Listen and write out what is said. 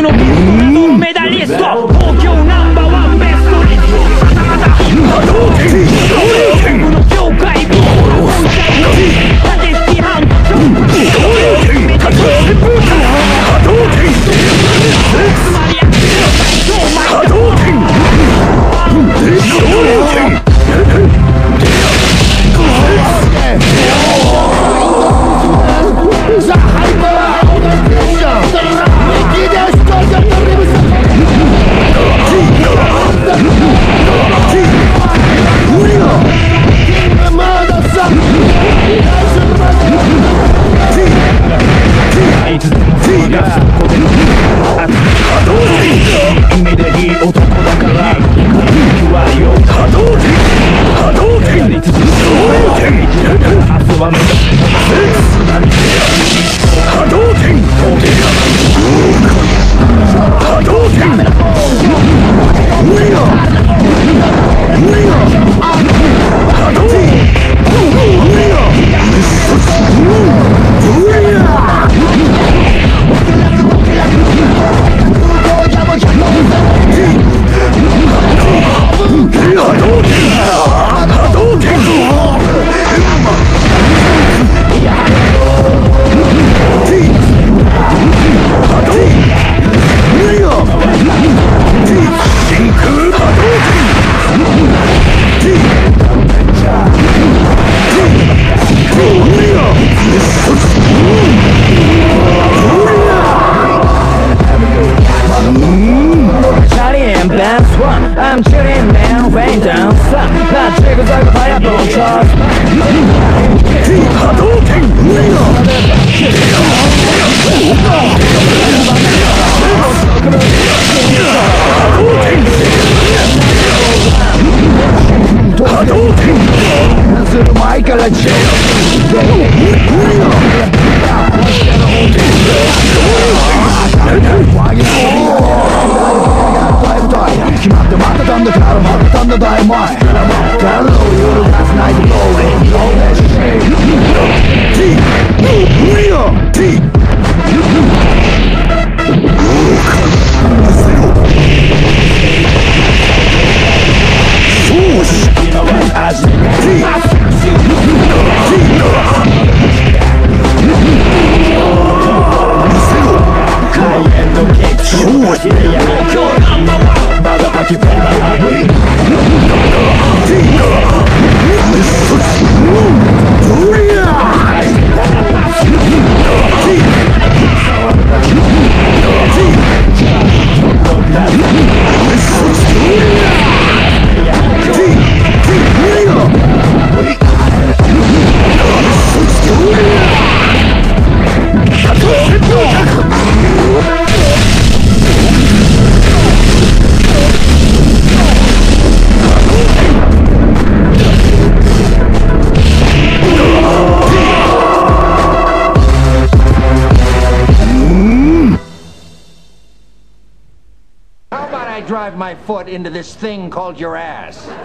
uno mismo. 波動拳波動 Drivers over high up on charge. Why you? Keep up the market on the car, market on the diamond. る前からチェ決まって待ってたんだから待ってたんだ大前からの夜がつない I drive my foot into this thing called your ass? You know,